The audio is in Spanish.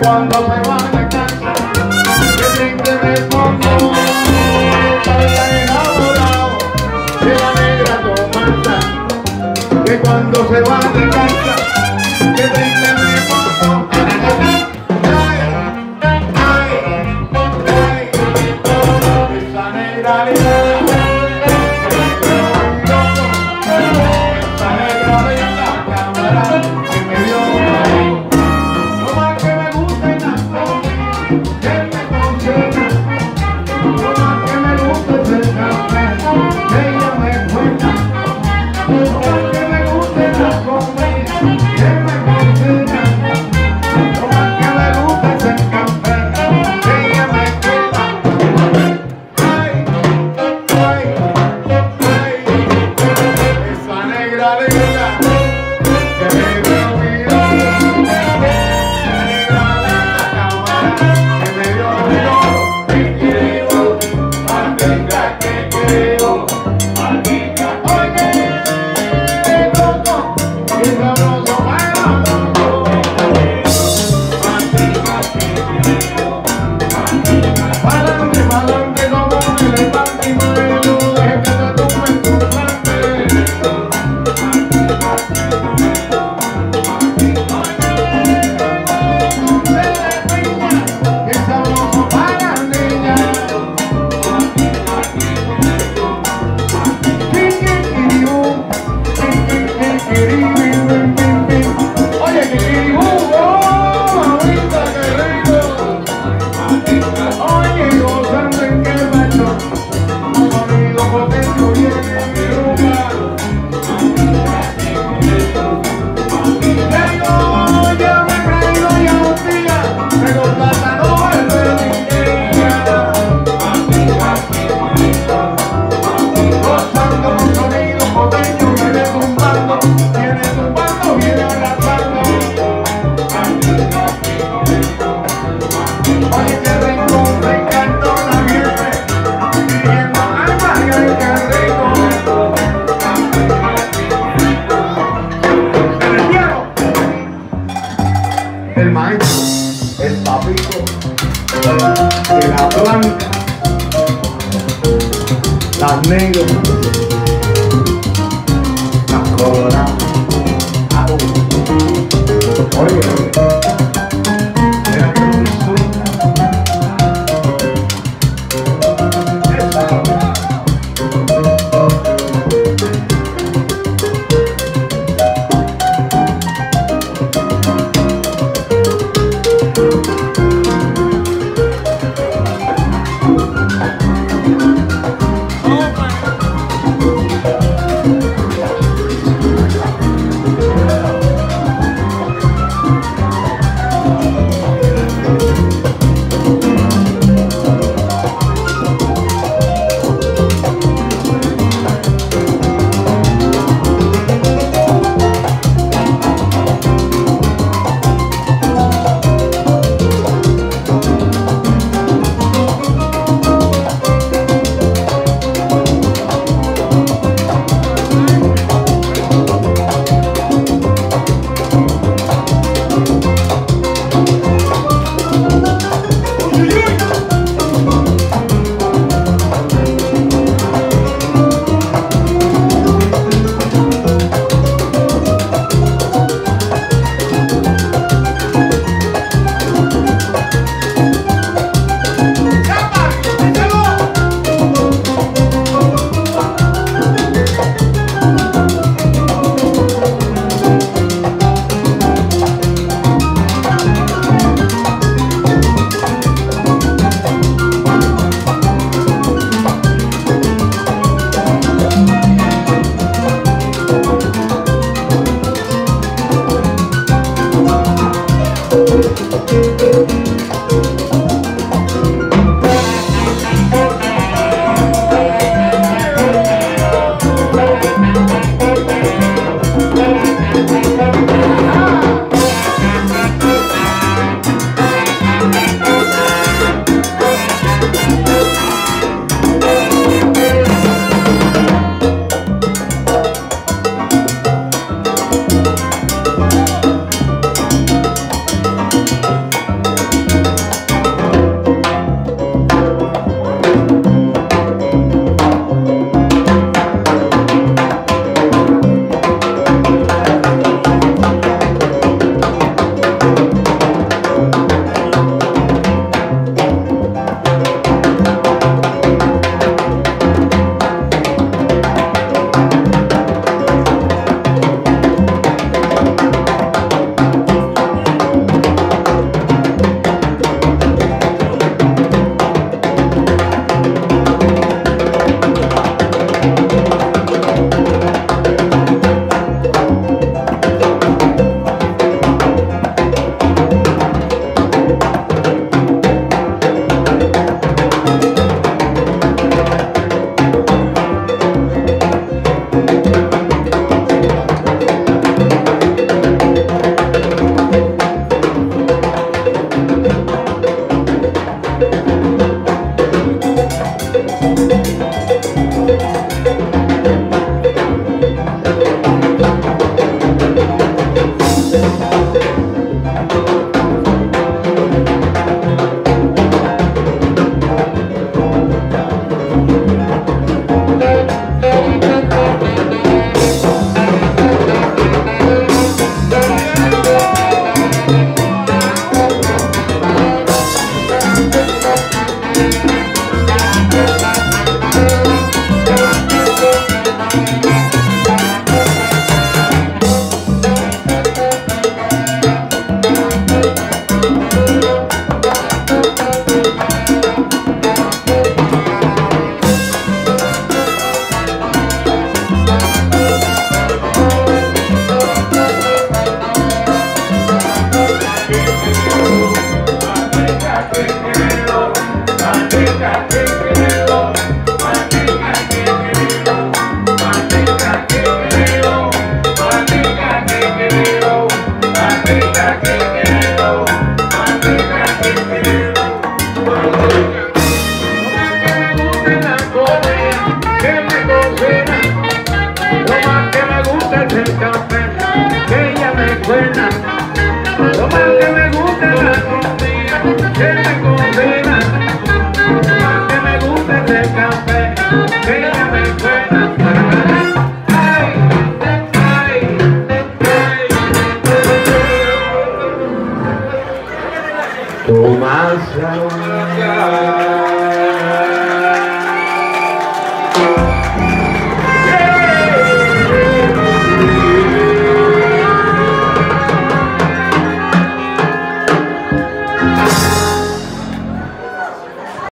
cuando se van a casa, qué triste me pongo, tan enamorado de la negra Tomasa, que cuando se van de casa, qué triste me pongo. Ay, ay, ay, esa negra de la blanca, la negra.